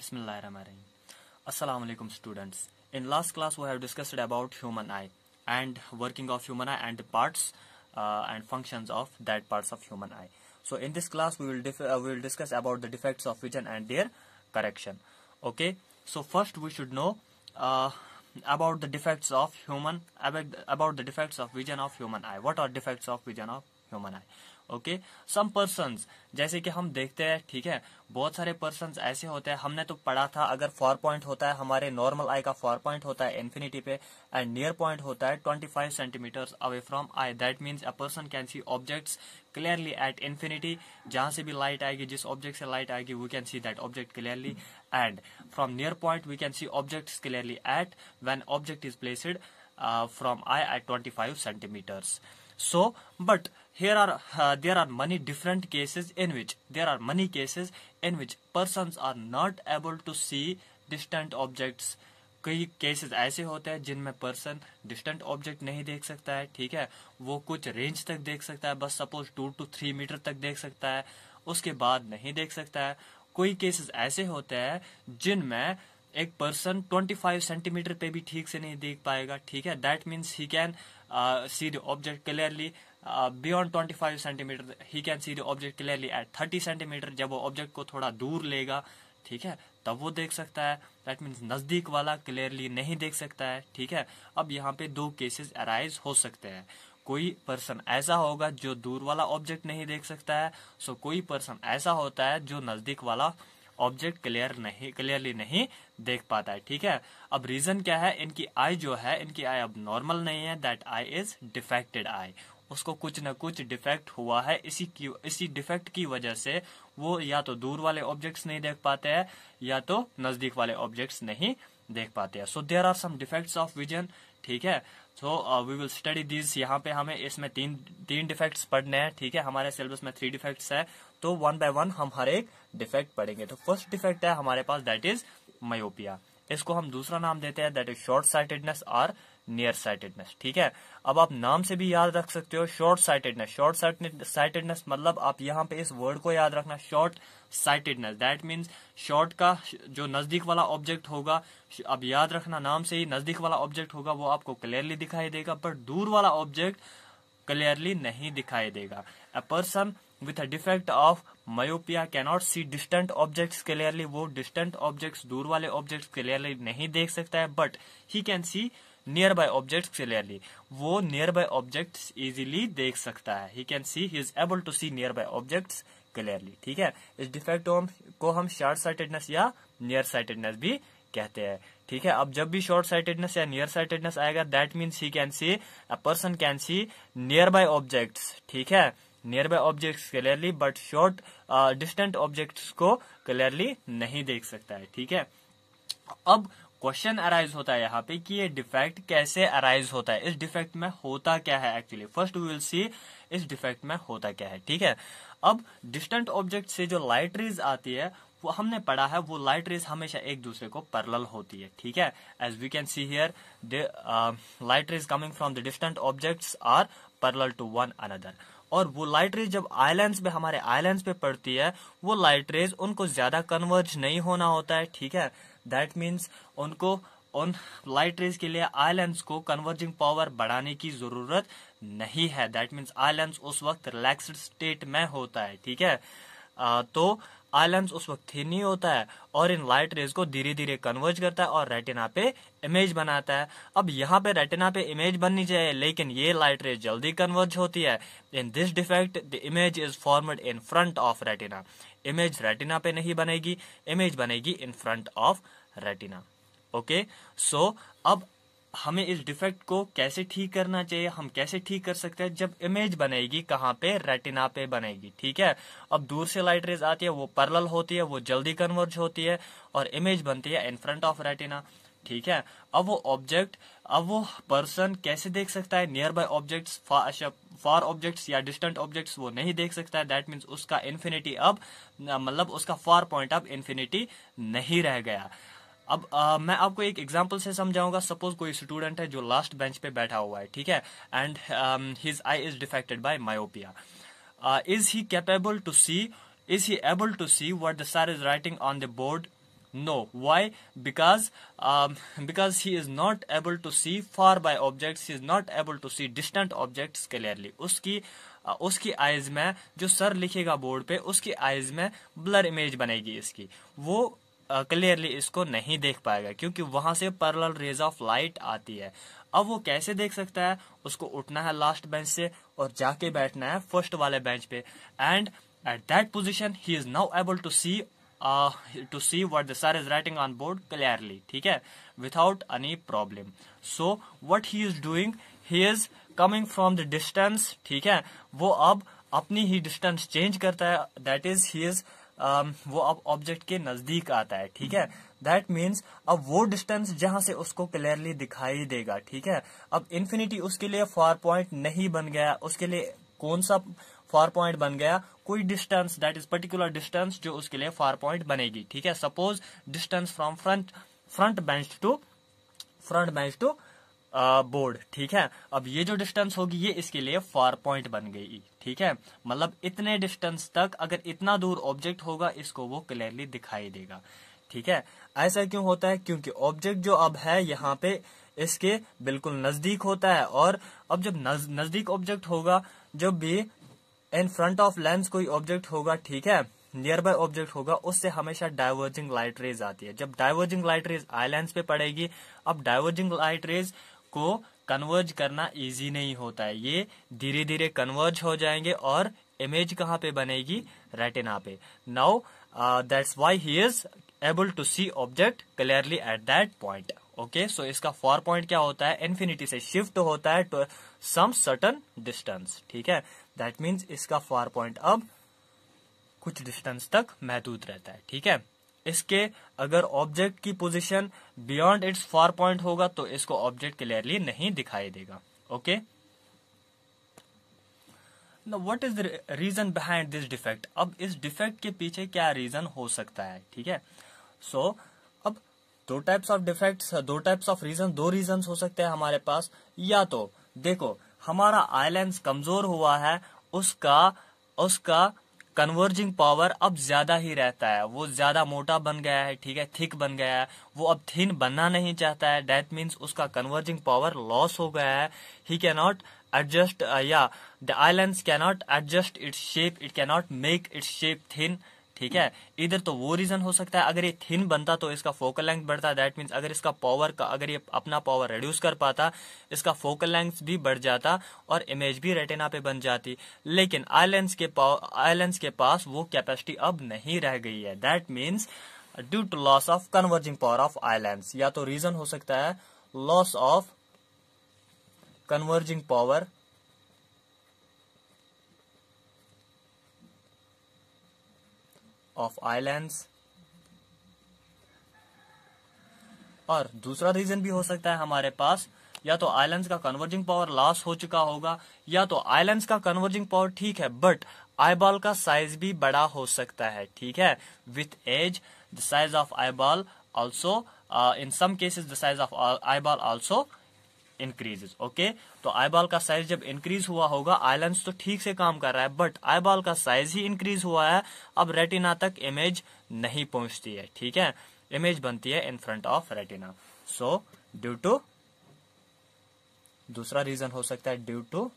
Bismillahirrahmanirrahim. Assalamu alaikum students. In last class we have discussed about human eye and working of human eye and the parts uh, and functions of that parts of human eye. So in this class we will uh, we will discuss about the defects of vision and their correction. Okay. So first we should know uh, about the defects of human about, about the defects of vision of human eye. What are defects of vision of human eye? Okay some person जैसे कि हम देखते हैं, ठीक है? बहुत सारे person ऐसे होते हैं, हमने तो पढ़ा था, अगर फॉर पॉइंट होता है, हमारे नॉर्मल आई का फॉर पॉइंट होता है इन्फिनिटी पे एंड नियर पॉइंट होता है 25 centimetre away from eye that means a person can see objects clearly at infinity जहाँ से भी लाइट आएगी, जिस ऑब्जेक्ट से लाइट आएगी we can see that object clearly and from near point we can see object clearly at when object is placed from eye at twenty five centimetres so, but here are uh, there are many different cases in which there are many cases in which persons are not able to see distant objects. कई cases ऐसे होते हैं जिनमें person distant object नहीं देख सकता है ठीक है? वो कुछ रेंज तक देख सकता है बस suppose two two three metre तक देख सकता है उसके बाद नहीं देख सकता है। कोई केसेस ऐसे होते हैं जिनमें एक पर्सन 25 सेंटीमीटर पे भी ठीक से नहीं देख पाएगा ठीक है? That means he can see the object clearly beyond 25 centimetre he can see the object clearly at 30 centimetre जब वो ऑब्जेक्ट को थोड़ा दूर लेगा ठीक है तब वो देख सकता है। दैट मीन्स नज़दीक वाला क्लियरली नहीं देख सकता है ठीक है। अब यहाँ पे दो केसेस अराइज हो सकते हैं। कोई पर्सन ऐसा होगा जो दूर वाला ऑब्जेक्ट नहीं देख सकता है सो so, कोई पर्सन ऐसा होता है जो नज़दीक वाला ऑब्जेक्ट क्लियर नहीं क्लियरली नहीं देख पाता है ठीक है। अब रीजन क्या है? इनकी आई जो है इनकी आई अब नॉर्मल नहीं है that eye is defected eye उसको कुछ न कुछ डिफेक्ट हुआ है। इसी की, इसी डिफेक्ट की वजह से वो या तो दूर वाले ऑब्जेक्ट्स नहीं देख पाते हैं, या तो नज़दीक वाले ऑब्जेक्ट्स नहीं देख पाते हैं। So there are some defects of vision ठीक है? So we will study this यहाँ पे हमें इसमें तीन तीन डिफेक्ट्स पढ़ने हैं, ठीक है? हमारे सिलेबस में थ्री डिफेक्ट्स है तो वन बाय वन हम हर एक डिफेक्ट पढ़ेंगे। तो फ़र्स्ट डिफेक्ट है हमारे पास दैट इज़ मायोपिया इसको हम दूसरा नाम देते हैं दैट इज़ शॉर्ट साइटेडनेस और नियर साइटेडनेस ठीक है? अब आप नाम से भी याद रख सकते हो शॉर्ट साइटेडनेस शॉर्ट साइटेडनेस मतलब आप यहाँ पे इस वर्ड को याद रखना short sightedness that means short का जो नज़दीक वाला ऑब्जेक्ट होगा, अब याद रखना, नाम से ही नज़दीक वाला ऑब्जेक्ट होगा, वो आपको क्लियरली दिखाई देगा, पर दूर वाला ऑब्जेक्ट क्लियरली नहीं दिखाई देगा. A person with a defect of myopia cannot see distant objects clearly वो डिस्टेंट ऑब्जेक्ट्स दूर वाले ऑब्जेक्ट्स क्लियरली नहीं देख सकता है but he can see nearby object clearly वो नियर बाय ऑब्जेक्ट इजिली देख सकता है। He can see he is able to see nearby object clearly ठीक है? इस डिफेक्ट को हम शॉर्ट साइटेडनेस या नियर साइटेडनेस भी कहते हैं। ठीक है? अब जब भी शॉर्ट साइटेडनेस या नियर साइटेडनेस आएगा that means he can see a person can see nearby objects ठीक है? Nearby objects clearly but short distant objects को क्लियरली नहीं देख सकता है। ठीक है? अब क्वेश्चन अराइज होता है यहाँ पे कि ये डिफेक्ट कैसे अराइज होता है? इस डिफेक्ट में होता क्या है actually first we will see इस डिफेक्ट में होता क्या है, ठीक है? अब डिस्टेंट ऑब्जेक्ट से जो लाइट रेज आती है, वो हमने पढ़ा है, वो लाइट रेज हमेशा एक दूसरे को पैरेलल होती है, ठीक है? As we can see here the light rays coming from the distant objects are parallel to one another और वो लाइट रेज जब आइलैंड्स पे हमारे आइलैंड्स पे पड़ती है वो लाइट रेज उनको ज़्यादा कन्वर्ज नहीं होना होता है ठीक है? दैट मीन्स उनको उन लाइट रेज के लिए आइलैंड्स को कन्वर्जिंग पावर बढ़ाने की ज़रूरत नहीं है। दैट मीन्स आइलैंड्स उस वक्त रिलैक्सड स्टेट में होता है ठीक है? आ, तो आइलैंड्स उस वक्त थी नहीं होता है और इन लाइट रेज को धीरे धीरे कन्वर्ज करता है और रेटिना पे इमेज बनाता है। अब यहाँ पे रेटिना पे इमेज बननी चाहिए, लेकिन ये लाइट रेज जल्दी कन्वर्ज होती है। In this defect, the image is formed in front of retina. Image retina पे नहीं बनेगी, इमेज बनेगी in front of retina. Okay, so अब हमें इस डिफेक्ट को कैसे ठीक करना चाहिए, हम कैसे ठीक कर सकते हैं जब इमेज बनेगी कहाँ पे? रेटिना पे बनेगी, ठीक है? अब दूर से लाइट रेज आती है, वो परल होती है, वो जल्दी कन्वर्ज होती है और इमेज बनती है इन फ्रंट ऑफ़ रेटिना ठीक है? अब वो ऑब्जेक्ट अब वो पर्सन कैसे देख सकता है? Near by objects far objects या डिस्टेंट ऑब्जेक्ट्स वो नहीं देख सकता है। दैट मीन्स उसका इन्फिनिटी अब मतलब उसका फार पॉइंट अब इन्फिनिटी नहीं रह गया। अब आ, मैं आपको एक एग्जांपल से समझाऊँगा सपोज़ कोई स्टूडेंट है जो लास्ट बेंच पे बैठा हुआ है ठीक है and his eye is defected by myopia is he capable to see is he able to see what the sir is writing on the board. Why? Because um, because he is not able to see far by objects. He is not able to see distant objects clearly. उसकी uh, उसकी eyes में जो sir लिखेगा board पे उसकी eyes में blur image बनेगी इसकी वो क्लियरली इसको नहीं देख पाएगा, क्योंकि वहाँ से पैरेलल रेज ऑफ़ लाइट आती है। अब वो कैसे देख सकता है? उसको उठना है लास्ट बेंच से और जाके बैठना है फ़र्स्ट वाले बेंच पे। And at that position he is now able to see to see what the sir is writing on board clearly ठीक है? Without any problem so what he is doing he is coming from the distance ठीक है? वो अब अपनी ही distance change करता है दैट इज़ ही इज़ वो अब ऑब्जेक्ट के नज़दीक आता है, ठीक है? दैट मीन्स अब वो डिस्टेंस जहाँ से उसको क्लियरली दिखाई देगा, ठीक है? अब इन्फिनिटी उसके लिए फार पॉइंट नहीं बन गया, उसके लिए कौन सा फार पॉइंट बन गया? कोई distance that is particular distance जो उसके लिए फार पॉइंट बनेगी, ठीक है? Suppose distance from front front bench to front bench to board ठीक है? अब ये जो डिस्टेंस होगी, ये इसके लिए फार पॉइंट बन गई। ठीक है? मतलब इतने डिस्टेंस तक अगर इतना दूर ऑब्जेक्ट होगा, इसको वो क्लियरली दिखाई देगा। ठीक है? ऐसा क्यों होता है? क्योंकि ऑब्जेक्ट जो अब है, यहाँ पे इसके बिल्कुल नज़दीक होता है और अब जब नज़दीक ऑब्जेक्ट होगा, जब भी इन फ्रंट ऑफ़ लेंस कोई ऑब्जेक्ट होगा, ठीक है? नियर बाय ऑब्जेक्ट होगा, उससे हमेशा डाइवर्जिंग लाइट रेज आती है। जब diverging light rays eye lens पे पड़ेगी, अब डाइवर्जिंग लाइट रेज को कन्वर्ज करना इजी नहीं होता है। ये धीरे धीरे कन्वर्ज हो जाएँगे और इमेज कहाँ पे बनेगी? रेटिना पे। Now that's why he is able to see object clearly at that point okay so इसका फॉर पॉइंट क्या होता है? इन्फिनिटी से शिफ्ट होता है टू सम सर्टन डिस्टेंस ठीक है? दैट मीन्स इसका फॉर पॉइंट अब कुछ डिस्टेंस तक महदूद रहता है, ठीक है? इसके अगर ऑब्जेक्ट की position beyond its far point होगा तो इसको ऑब्जेक्ट क्लियरली नहीं दिखाई देगा। Okay what is reason behind this defect अब इस डिफेक्ट के पीछे क्या रीजन हो सकता है? ठीक है? सो so, अब दो टाइप्स ऑफ़ डिफेक्ट्स दो टाइप्स ऑफ़ रीजन दो रीजन हो सकते हैं हमारे पास। या तो देखो हमारा आईलेंस कमज़ोर हुआ है उसका उसका कन्वर्जिंग पावर अब ज़्यादा ही रहता है। वो ज़्यादा मोटा बन गया है, ठीक है थिक बन गया है। वो अब थिन बनना नहीं चाहता है। डेट मीन्स उसका कन्वर्जिंग पावर लॉस हो गया है। ही कैनॉट एडजस्ट या the eye lens cannot adjust its shape it cannot make its shape thin ठीक है? इधर तो वो रीजन हो सकता है, अगर ये थिन बनता तो इसका फोकल लेंथ बढ़ता दैट मीन्स अगर इसका पावर का, अगर ये अपना पावर रिड्यूस कर पाता, इसका फोकल लेंथ भी बढ़ जाता और इमेज भी रेटिना पे बन जाती। लेकिन आईलेंस के आईलेंस के पास वो कैपेसिटी अब नहीं रह गई है। That means due to loss of converging power of eye lens या तो रीजन हो सकता है loss of converging power of eye lenses और दूसरा रीजन भी हो सकता है हमारे पास, या तो आइलैंड्स का कन्वर्जिंग पावर लॉस हो चुका होगा, या तो आइलैंड्स का कन्वर्जिंग पावर ठीक है बट आईबॉल का साइज़ भी बड़ा हो सकता है, ठीक है? With age the size of eyeball also in some cases the size of eyeball also increases okay तो आईबॉल का साइज़ जब इंक्रीज हुआ होगा आईलेंस तो ठीक से काम कर रहा है बट आईबॉल का साइज़ ही इंक्रीज हुआ है, अब रेटिना तक इमेज नहीं पहुँचती है, ठीक है? इमेज बनती है in front of retina so due to दूसरा रीजन हो सकता है due to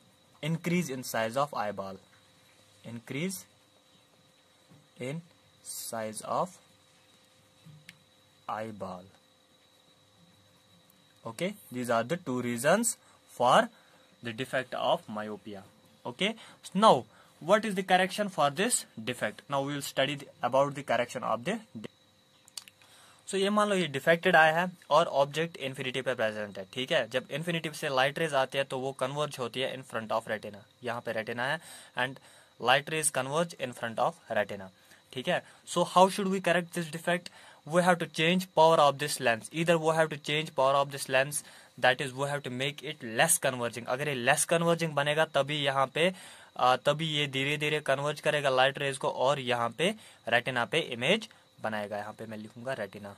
increase in size of eyeball increase in size of eyeball. Okay these are the two reasons for the defect of myopia okay now what is the correction for this defect now we will study the, about the correction of the so so, ये मान लो ये defected आया है और object infinity पे present है ठीक है जब इन्फिनिटी से लाइट रेज आती है तो वो कन्वर्ज होती है इन फ्रंट ऑफ़ रेटिना यहाँ पे रेटिना है and light rays converge in front of retina ठीक है so how should we correct this defect we have to change power of this lens. Either we have to change power of this lens, that is, we have to make it less converging. अगर ये less converging बनेगा, तभी यहाँ पे तभी ये धीरे धीरे कन्वर्ज करेगा लाइट रेज को, और यहाँ पे रेटिना पे इमेज बनाएगा। यहाँ पे मैं लिखूँगा रेटिना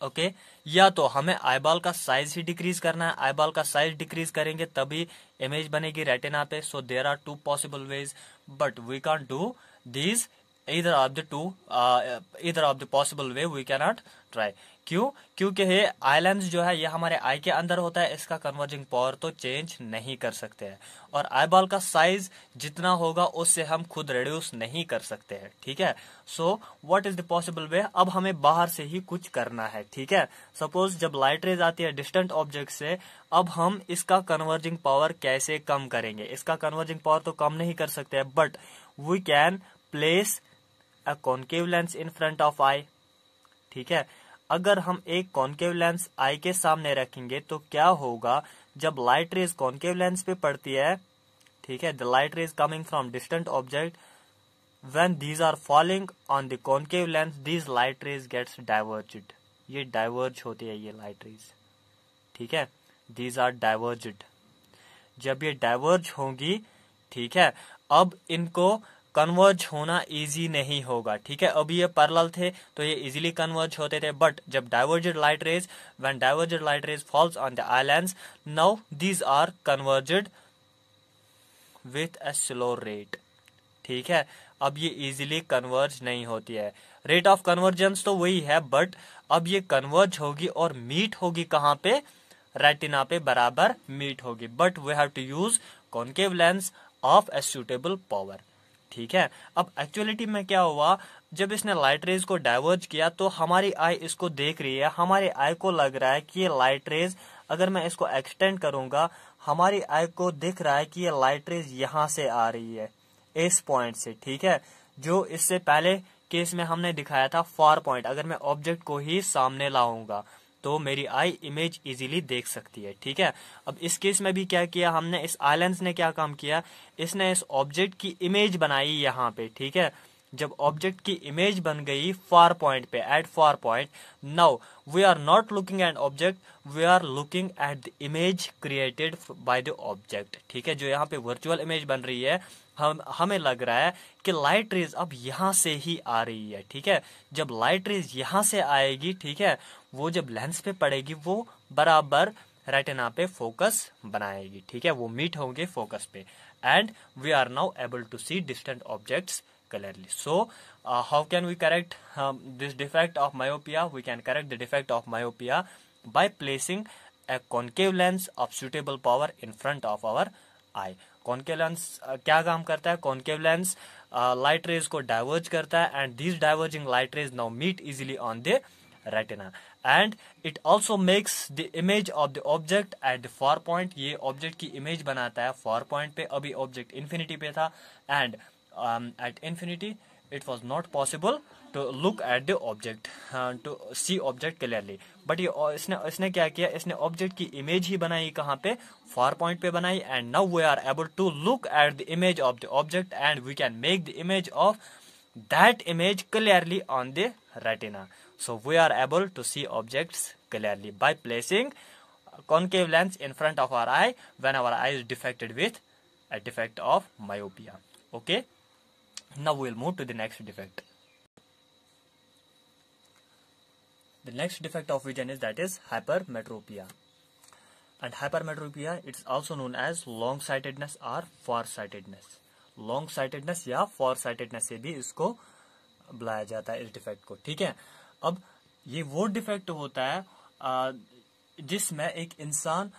ओके okay? या तो हमें आईबॉल का साइज़ ही डिक्रीज करना है। आईबॉल का साइज़ डिक्रीज करेंगे, तभी इमेज बनेगी रेटिना पे। So there are two possible ways but we can do these either of the two uh, either of the possible way we cannot try. क्यों? क्योंकि ये आइलैंड्स जो है ये हमारे आई के अंदर होता है इसका कन्वर्जिंग पावर तो चेंज नहीं कर सकते हैं। और आई बॉल का साइज़ जितना होगा उससे हम खुद रिड्यूस नहीं कर सकते हैं ठीक है? So what is the possible way अब हमें बाहर से ही कुछ करना है ठीक है? सपोज़ जब लाइट रेज आती है डिस्टेंट ऑब्जेक्ट से अब हम इसका कन्वर्जिंग पावर कैसे कम करेंगे? इसका कन्वर्जिंग पावर तो कम नहीं कर सकते but we can place a concave lens in front of eye ठीक है? अगर हम एक कॉन्केव लेंस आई के सामने रखेंगे तो क्या होगा? जब लाइट रेज कॉन्केव लेंस पे पड़ती है, ठीक है? The light rays coming from distant object when these are falling on the concave lens these light rays gets diverged ये डाइवर्ज होती है, ये लाइट रेज ठीक है? दीज आर डाइवर्जेड जब ये डाइवर्ज होंगी, ठीक है? अब इनको कन्वर्ज होना इजी नहीं होगा, ठीक है? अभी ये पैरेलल थे तो ये इजीली कन्वर्ज होते थे बट जब diverged light rays when diverged light rays falls on the eye lenses now these are converged with a slow rate ठीक है? अब ये इजीली कन्वर्ज नहीं होती है। रेट ऑफ़ कन्वर्जेंस तो वही है बट अब ये कन्वर्ज होगी और मीट होगी कहाँ पे? रेटिना पे बराबर मीट होगी but we have to use concave lens of a suitable power ठीक है? अब एक्चुअलिटी में क्या हुआ? जब इसने लाइट रेज को डाइवर्ज किया तो हमारी आई इसको देख रही है। हमारी आई को लग रहा है कि ये लाइट रेज अगर मैं इसको एक्सटेंड करूँगा, हमारी आई को दिख रहा है कि ये लाइट रेज यहाँ से आ रही है, इस पॉइंट से, ठीक है? जो इससे पहले केस में हमने दिखाया था फार पॉइंट अगर मैं ऑब्जेक्ट को ही सामने लाऊँगा। तो मेरी आई इमेज इजीली देख सकती है, ठीक है? अब इस केस में भी क्या किया हमने? इस आइलेंस ने क्या काम किया? इसने इस ऑब्जेक्ट की इमेज बनाई यहाँ पे, ठीक है? जब ऑब्जेक्ट की इमेज बन गई फार पॉइंट पे at far point now we are not looking at object we are looking at the image created by the object ठीक है? जो यहाँ पे वर्चुअल इमेज बन रही है हम, हमें लग रहा है कि लाइट रेज अब यहाँ से ही आ रही है, ठीक है? जब लाइट रेज यहाँ से आएगी, ठीक है, वो जब लेंस पे पड़ेगी, वो बराबर रेटिना पे फोकस बनाएगी, ठीक है? वो मीट होंगे फोकस पे। And we are now able to see distant object clearly so how can we correct this defect of myopia we can correct the defect of myopia by placing a concave lens of suitable power in front of our eye concave lens क्या काम करता है? Concave lens light rays को diverge करता है and this diverging light rays now meet easily on the retina and it also makes the image of the object at the far point ये object की image बनाता है far point पे. अभी object infinity पे था and at infinity it was not possible to look at the object uh, to see object clearly but ये इसने इसने क्या किया इसने ऑब्जेक्ट की इमेज ही बनाई कहाँ पे फार पॉइंट पे बनाई and now we are able to look at the image of the object and we can make the image of that image clearly on the retina so we are able to see objects clearly by placing concave lens in front of our eye when our eye is defected with a defect of myopia okay now we will move to the next defect. The next defect of vision is that is hypermetropia. And hypermetropia, it's also known as long sightedness or far sightedness. Long sightedness या far sightedness से भी इसको बुलाया जाता है इस defect को, ठीक है अब ये वो डिफेक्ट होता है जिसमें एक इंसान,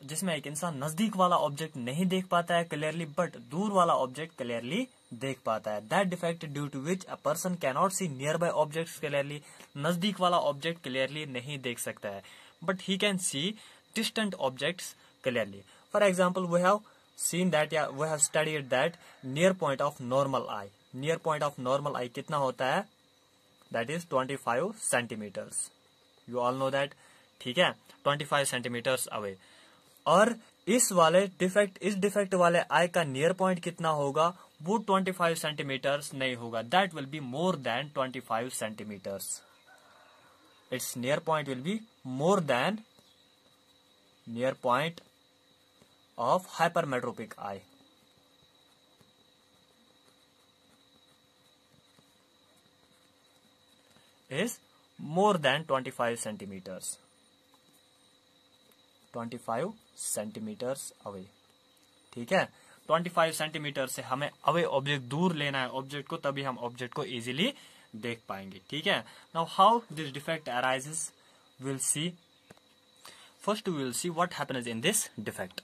जिसमें एक इंसान नज़दीक वाला ऑब्जेक्ट नहीं देख पाता है क्लियरली बट दूर वाला ऑब्जेक्ट क्लियरली देख पाता है। That defect due to which a person cannot see near by object clearly नज़दीक वाला ऑब्जेक्ट क्लियरली नहीं देख सकता है। But he can see distant object clearly for example we have seen that या we have studied that near point of normal eye near point of normal eye कितना होता है? That is twenty five centimeters you all know that ठीक है? Twenty five centimetres away और इस वाले defect इस डिफेक्ट वाले आई का नियर पॉइंट कितना होगा? वो 25 सेंटीमीटर्स नहीं होगा. That will be more than 25 centimeters its near point will be more than near point of hypermetropic eye is more than 25 centimeters. 25 centimeters away ठीक है? 25 सेंटीमीटर से हमें अवे ऑब्जेक्ट दूर लेना है ऑब्जेक्ट को, तभी हम ऑब्जेक्ट को इजीली देख पाएँगे। ठीक है? Now how this defect arises will see first will see what happens in this defect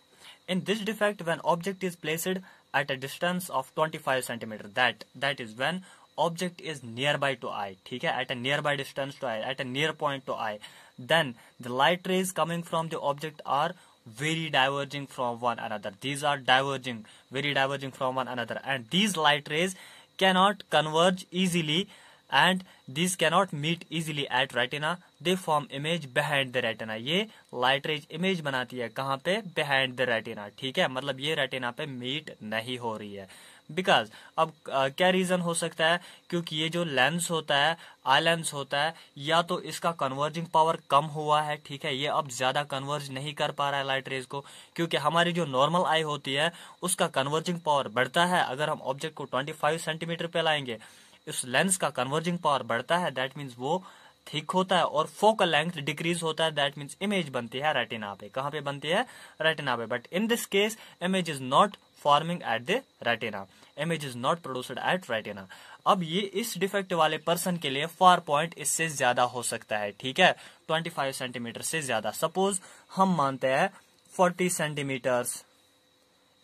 in this defect when object is placed at a distance of 25 centimeter that that is when object is near by to eye ठीक है? At a near by distance to eye at a near point to eye then the light rays coming from the object are very diverging from one another these are diverging very diverging from one another and these light rays cannot converge easily and these cannot meet easily at retina they form image behind the retina ये light rays image बनाती है कहाँ पे behind the retina ठीक है मतलब ये retina पे meet नहीं हो रही है बिकॉज़ अब आ, क्या रीजन हो सकता है? क्योंकि ये जो लेंस होता है आई लेंस होता है या तो इसका कन्वर्जिंग पावर कम हुआ है ठीक है? ये अब ज़्यादा कन्वर्ज नहीं कर पा रहा है लाइट रेज को क्योंकि हमारी जो नॉर्मल आई होती है उसका कन्वर्जिंग पावर बढ़ता है। अगर हम ऑब्जेक्ट को 25 सेंटीमीटर पे लाएँगे इस लेंस का कन्वर्जिंग पावर बढ़ता है दैट मीन्स वो थिक होता है और फोकल लेंथ डिक्रीज होता है दैट मीन्स इमेज बनती है रेटिना पे। कहाँ पे बनती है? रेटिना पे। But in this case image is not forming at the retina image is not produced at retina अब ये इस डिफेक्ट वाले पर्सन के लिए फार पॉइंट इससे ज़्यादा हो सकता है, ठीक है? 25 सेंटीमीटर से ज़्यादा। सपोज़ हम मानते हैं 40 सेंटीमीटर्स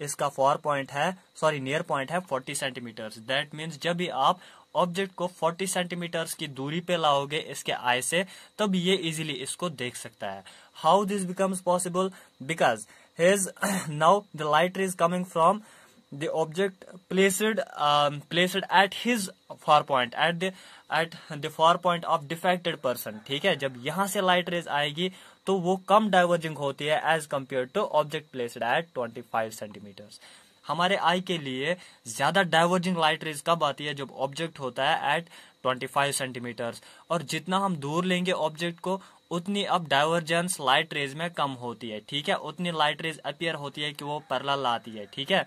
इसका फॉर पॉइंट है सॉरी नियर पॉइंट है 40 सेंटीमीटर्स दैट मीन्स जब भी आप ऑब्जेक्ट को 40 सेंटीमीटर्स की दूरी पे लाओगे इसके आई से, तब ये इजीली इसको देख सकता है। How this becomes possible because his now the light is coming from the object placed placed at his far point at the at the far point of defected person ठीक है? जब यहाँ से लाइट रेज आएगी तो वो कम diverging होती है as compare to object placed at 25 centimeters हमारे आई के लिए ज़्यादा डाइवर्जिंग लाइट रेज कब आती है? जब ऑब्जेक्ट होता है एट 25 सेंटीमीटर्स और जितना हम दूर लेंगे ऑब्जेक्ट को उतनी अब डाइवर्जेंस लाइट रेज में कम होती है, ठीक है? उतनी लाइट रेज अपियर होती है कि वो पैरेलल आती है, ठीक है?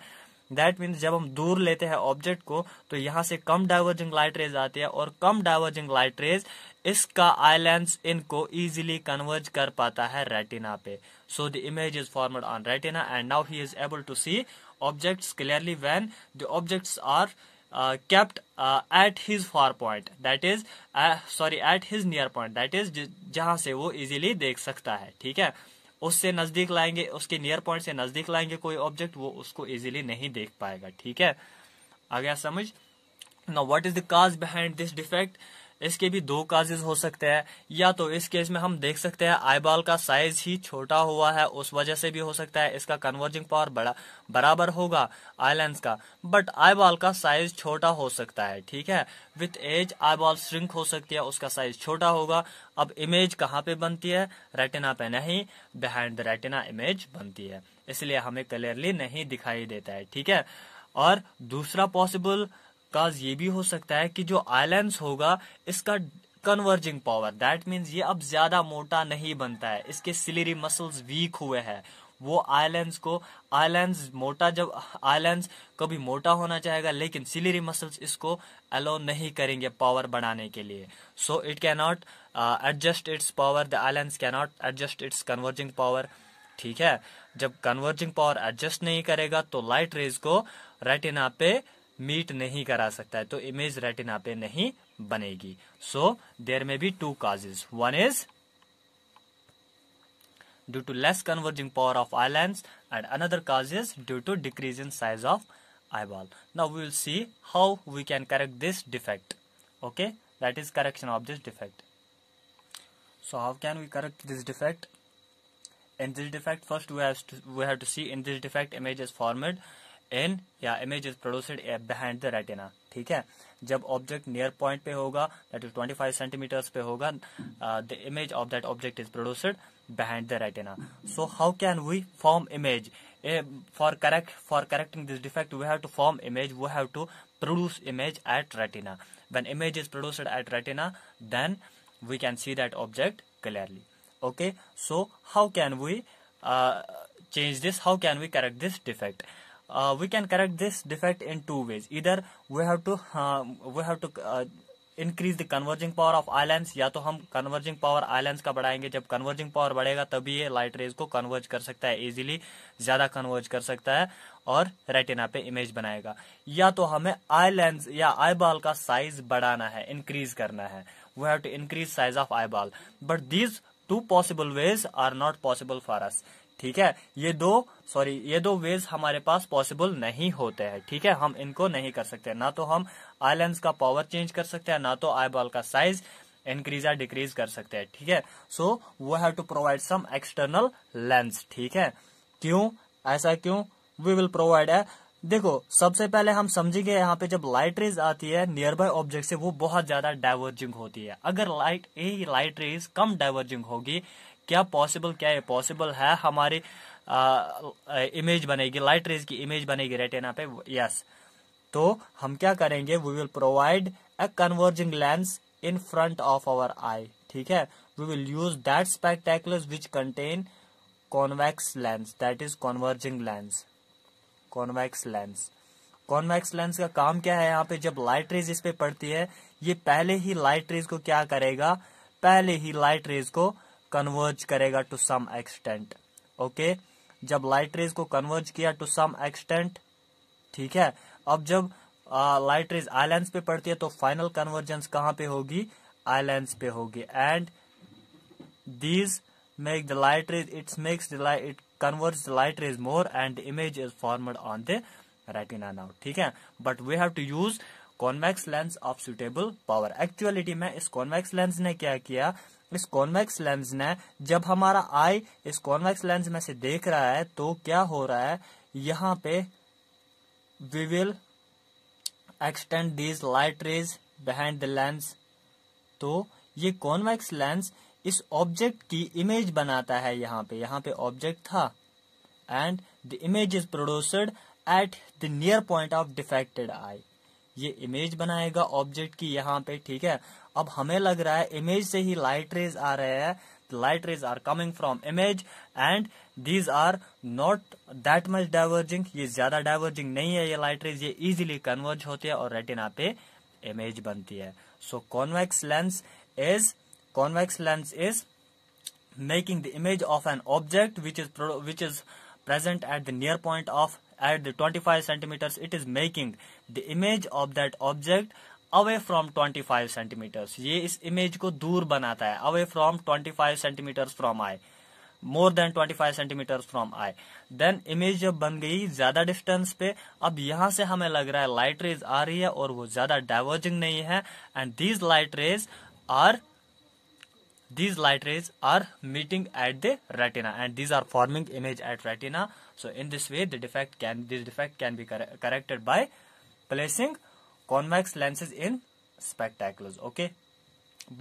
दैट मीन्स जब हम दूर लेते हैं ऑब्जेक्ट को तो यहाँ से कम डाइवर्जिंग लाइट रेज आती है और कम डाइवर्जिंग लाइट रेज इसका आईलेंस इनको इजीली कन्वर्ज कर पाता है रेटिना पे। So the image is formed on retina and now he is able to see objects clearly when the objects are uh, kept uh, at his far point. That is uh, sorry at his near point. That is जहाँ से वो easily देख सकता है ठीक है? उससे नज़दीक लाएँगे उसके नियर पॉइंट से नज़दीक लाएँगे कोई ऑब्जेक्ट वो उसको इजीली नहीं देख पाएगा ठीक है? आ गया समझ? Now what is the cause behind this defect इसके भी दो काजेज हो सकते हैं। या तो इस केस में हम देख सकते हैं आईबॉल का साइज़ ही छोटा हुआ है, उस वजह से भी हो सकता है इसका कन्वर्जिंग पावर बड़ा, बराबर होगा आईलेंस का। बट आईबॉल का साइज़ छोटा हो सकता है, ठीक है? विथ एज आईबॉल श्रिंक हो सकती है, उसका साइज़ छोटा होगा। अब इमेज कहाँ पे बनती है? रेटिना पे नहीं बिहाइंड द रेटिना इमेज बनती है। इसलिए हमें क्लियरली नहीं दिखाई देता है, ठीक है? और दूसरा पॉसिबल काज ये भी हो सकता है कि जो आईलेंस होगा, इसका कन्वर्जिंग पावर दैट मीन्स ये अब ज़्यादा मोटा नहीं बनता है। इसके सिलेरी मसल्स वीक हुए हैं। वो आईलेंस को आईलेंस मोटा जब आईलेंस कभी मोटा होना चाहेगा, लेकिन सिलेरी मसल्स इसको अलो नहीं करेंगे पावर बढ़ाने के लिए। So it cannot adjust its power the eye lens cannot adjust its converging power ठीक है? जब कन्वर्जिंग पावर एडजस्ट नहीं करेगा तो लाइट रेज को रेटिना पे मीट नहीं करा सकता है तो इमेज रेटिना पे नहीं बनेगी। So there may be two causes one is due to less converging power of eye lens and another causes due to decrease in size of eye ball now we will see how we can correct this defect okay that is correction of this defect we correct this defect? In this defect, first we have to, we have to see in this defect image is formed in या image is produced behind the retina ठीक है? जब object near point पे होगा that is 25 centimetre पे होगा the image of that object is produced behind the retina so how can we form image for correct for correcting this defect we have to form image we have to produce image at retina when image is produced at retina then we can see that object clearly okay so how can we change this how can we correct this defect uh, we can correct this defect in two ways. Either we have to uh, we have to uh, increase the converging power of eye lens या तो हम converging power eye lens का बढ़ाएँगे। जब converging power बढ़ेगा तभी ये light rays को कन्वर्ज कर सकता है इजीली ज़्यादा कन्वर्ज कर सकता है और रेटिना पे इमेज बनाएगा। या तो हमें आई लेंस या आई बॉल का साइज़ बढ़ाना है इंक्रीज करना है। We have to increase size of eye ball but these two possible ways are not possible for us ठीक है? ये दो सॉरी ये दो वेज हमारे पास पॉसिबल नहीं होते हैं। ठीक है? हम इनको नहीं कर सकते। ना तो हम आई लेंस का पावर चेंज कर सकते हैं, ना तो आई बॉल का साइज़ इंक्रीज या डिक्रीज कर सकते हैं। ठीक है? So we have to provide some external lens ठीक है? क्यों? ऐसा क्यों? वी विल प्रोवाइड है देखो, सबसे पहले हम समझेंगे यहाँ पे जब लाइट रेज आती है नियर बाय ऑब्जेक्ट से वो बहुत ज़्यादा डाइवर्जिंग होती है। अगर लाइट ए लाइट रेज कम डाइवर्जिंग होगी, क्या पॉसिबल क्या है पॉसिबल है? हमारी इमेज बनेगी लाइट रेज की इमेज बनेगी रेटिना पे यस तो हम क्या करेंगे? We will provide a converging lens in front of our eye ठीक है? We will use that spectacular which contain convex lens that is converging lens convex lens convex lens का काम क्या है यहाँ पे? जब लाइट रेज इस पे पड़ती है, ये पहले ही लाइट रेज को क्या करेगा? पहले ही लाइट रेज को कन्वर्ज करेगा टू सम एक्सटेंट ओके जब लाइट रेज को कन्वर्ज किया टू सम एक्सटेंट ठीक है? अब जब लाइट रेज आईलैंड पे पड़ती है तो फाइनल कन्वर्जेंस कहाँ पे होगी? आईलैंड पे होगी. And these make the light rays it's makes the light it converts light rays more and the image is formed on the retina now ठीक है but we have to use convex lens of suitable power actuality में इस convex lens ने क्या किया इस convex lens ने जब हमारा आई इस कॉन्वेक्स लेंस में से देख रहा है तो क्या हो रहा है यहाँ पे we will extend these light rays behind the lens तो ये कॉन्वेक्स लेंस इस ऑब्जेक्ट की इमेज बनाता है यहाँ पे। यहाँ पे ऑब्जेक्ट था। And the image is produced at the near point of defected eye ये इमेज बनाएगा ऑब्जेक्ट की यहाँ पे, ठीक है? अब हमें लग रहा है इमेज से ही लाइट रेज आ रहे हैं। Light rays are coming from image and these are not that much diverging ये ज़्यादा डाइवर्जिंग नहीं है ये लाइट रेज ये इजिली कन्वर्ज होती है और रेटिना पे इमेज बनती है। So convex lens is convex lens is making the image of an object which is which is present at the near point of at the 25 centimeters it is making the image of that object away from 25 centimeters ये इस image को दूर बनाता है away from 25 centimeters from eye more than 25 centimeter from eye then image जब बन गई ज़्यादा डिस्टेंस पे अब यहाँ से हमें लग रहा है लाइट रेज आ रही है और वो ज़्यादा डाइवर्जिंग नहीं है and these light rays are these light rays are meeting at the retina and these are forming image at retina so in this way the defect can this defect can be cor corrected by placing convex lenses in spectaculars okay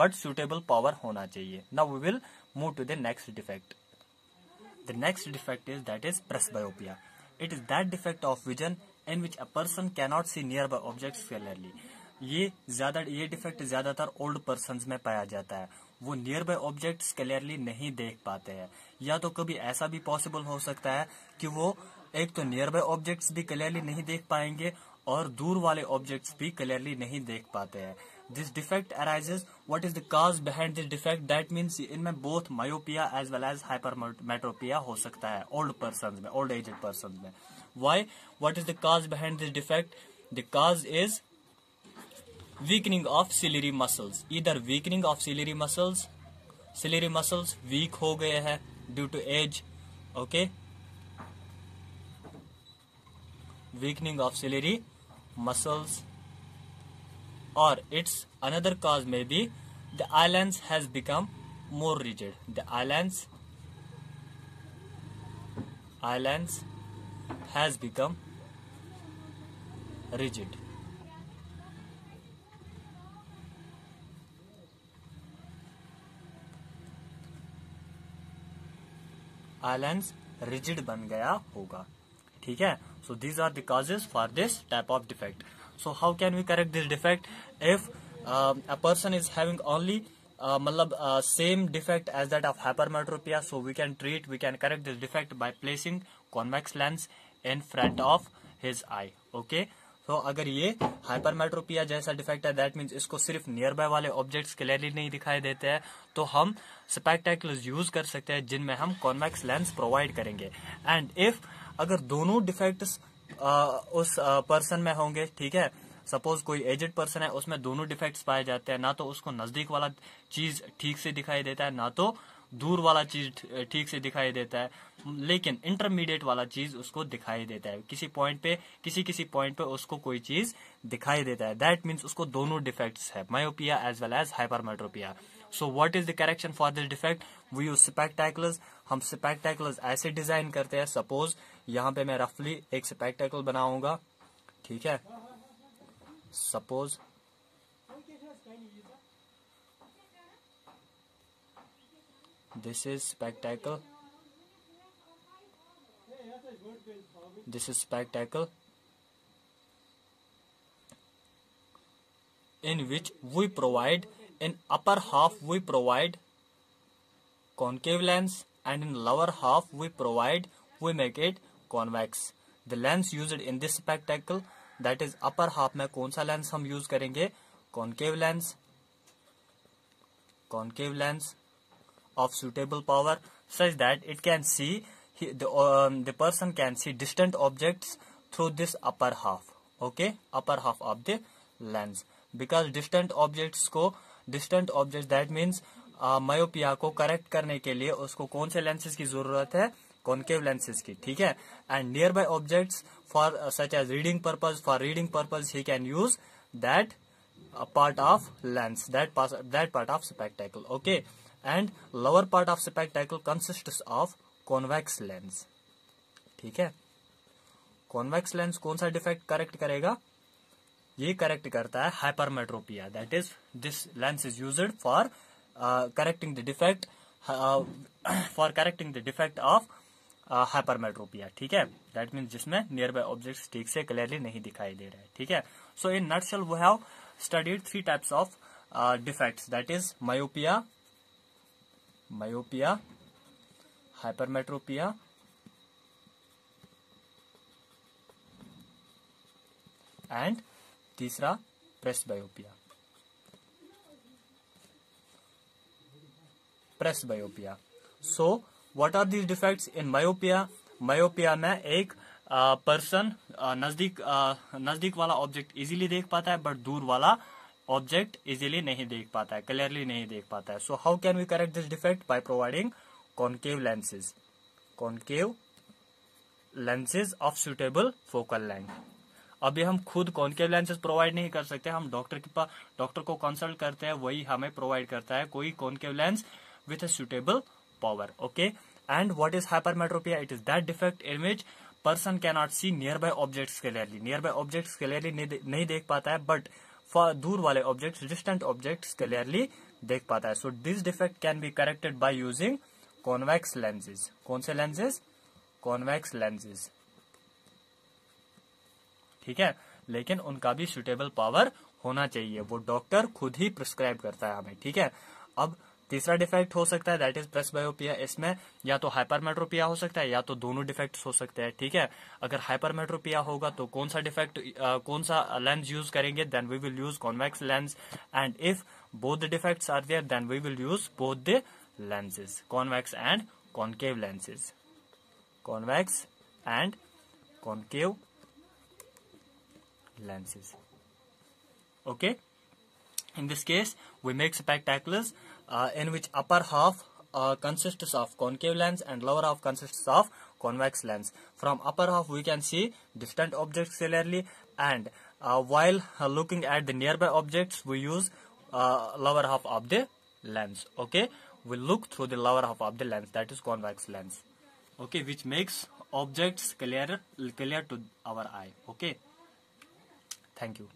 but suitable power hona chahiye now we will move to the next defect the next defect is that is presbyopia it is that defect of vision in which a person cannot see nearby objects clearly ये ज़्यादा ये defect ज़्यादातर old person में पाया जाता है वो near by objects clearly नहीं देख पाते हैं। या तो कभी ऐसा भी पॉसिबल हो सकता है कि वो एक तो नियर बाय ऑब्जेक्ट्स भी क्लियरली नहीं देख पाएँगे और दूर वाले ऑब्जेक्ट्स भी क्लियरली नहीं देख पाते हैं। This defect arises what is the cause behind this defect that means इनमें both myopia as well as hypermetropia हो सकता है ओल्ड पर्सन में ओल्ड एजेड पर्सन में। Why what is the cause behind this defect the cause is weakening of ciliary muscles इधर weakening of ciliary muscles ciliary muscles weak हो गए हैं due to age okay weakening of ciliary muscles और it's another cause में भी the eye lens has become more rigid the eye lens eye lens has become rigid eye lens rigid बन गया होगा। ठीक है? So these are the causes for this type of defect so how can we correct this defect if a person is having only मतलब same defect as that of hypermetropia so we can treat we can correct this defect by placing convex lens in front of his eye. Okay तो अगर ये hypermetropia जैसा defect है that means इसको सिर्फ़ near bye वाले objects clearly नहीं दिखाई देते हैं। तो हम स्पेक्टेकुलर्स यूज़ कर सकते हैं, जिनमें हम कॉन्वेक्स लेंस प्रोवाइड करेंगे। एंड इफ़ अगर दोनों डिफेक्ट्स उस पर्सन में होंगे, ठीक है? सपोज़ कोई एजेड पर्सन है, उसमें दोनों डिफेक्ट्स पाए जाते हैं, ना तो उसको नज़दीक वाला चीज़ ठीक से दिखाई देता है, ना तो दूर वाला चीज़ ठीक से दिखाई देता है, लेकिन इंटरमीडिएट वाला चीज़ उसको दिखाई देता है। किसी पॉइंट पे, किसी किसी पॉइंट पे उसको कोई चीज़ दिखाई देता है। दैट मीन्स उसको दोनों डिफेक्ट्स है myopia as well as hypermetropia so what is the correction for this defect we use spectaculars हम स्पेक्टेकुलर्स ऐसे डिज़ाइन करते हैं। सपोज़ यहाँ पे मैं रफली एक स्पेक्टेकल बनाऊँगा, ठीक है? Suppose this is spectacle this is spectacle in which we provide in upper half we provide concave lens and in lower half we provide we make it convex the lens used in this spectacle that is upper half में कौन सा lens हम use करेंगे concave lens concave lens of suitable power such that it can see the um, the person can see distant objects through this upper half okay upper half of the lens because distant objects को distant objects that means uh, को correct करने के लिए उसको कौन से lenses की ज़रूरत है कॉन्केव लेंसेज की ठीक है and near by objects for such as reading purpose for reading purpose he can use that of lens that that part of spectacle okay and lower part of spectacle consist of convex lens ठीक है? Convex lens कौन सा defect correct करेगा? ये correct करता है hypermetropia that is this lens is use for correcting the defect for correcting the defect of hypermetropia ठीक है? दैट मीन्स जिसमें नियर बाय ऑब्जेक्ट ठीक से क्लियरली नहीं दिखाई दे रहे ठीक है? So in nutshell we have studied three types of defects that is myopia myopia hypermetropia and तीसरा presbyopia presbyopia so what are these defects in myopia myopia में एक uh, पर्सन uh, नज़दीक uh, नज़दीक वाला ऑब्जेक्ट इजीली देख पाता है but दूर वाला ऑब्जेक्ट इजीली नहीं देख पाता है क्लियरली नहीं देख पाता है। So how can we correct this defect by providing concave lenses concave lenses of suitable focal length अभी हम खुद कॉन्केव लेंसेज प्रोवाइड नहीं कर सकते, हम डॉक्टर के पास डॉक्टर को कंसल्ट करते हैं, वही हमें प्रोवाइड करता है, कोई concave lens with a suitable power okay and what is hypermetropia it is that defect in which person cannot see near by objects clearly near by objects clearly नहीं देख पाता है बट दूर वाले ऑब्जेक्ट डिस्टेंट ऑब्जेक्ट क्लियरली देख पाता है। So this defect can be corrected by using convex lenses कौन से लेंसेज कॉन्वेक्स लेंसेज ठीक है? लेकिन उनका भी सुटेबल पावर होना चाहिए। वो डॉक्टर खुद ही प्रिस्क्राइब करता है हमें। ठीक है? अब तीसरा डिफेक्ट हो सकता है दैट इज़ प्रेस बायोपिया इसमें या तो हाइपरमेट्रोपिया हो सकता है या तो दोनों डिफेक्ट हो सकते हैं, ठीक है? अगर हाइपरमेट्रोपिया होगा तो कौन सा डिफेक्ट कौन सा लेंस यूज़ करेंगे then we will use convex lens and if both the are there then we will use both the lenses, convex and concave lenses. Convex and concave lenses. Okay? In this case, we make spectaculars uh, in which upper half uh, consists of concave lens and lower half consists of convex lens. From upper half we can see distant objects clearly and uh, while uh, looking at the nearby objects we use uh, lower half of the lens. Okay, we look through the lower half of the lens that is convex lens. Okay, which makes objects clear clear to our eye. Okay, thank you.